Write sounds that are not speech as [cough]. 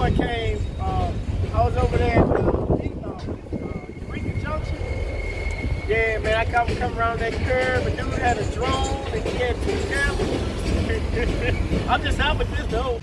I came, uh, I was over there at uh, Eureka Junction. Yeah, man, I come, come around that curve. A dude had a drone and he had two cameras. [laughs] I'm just out with this though.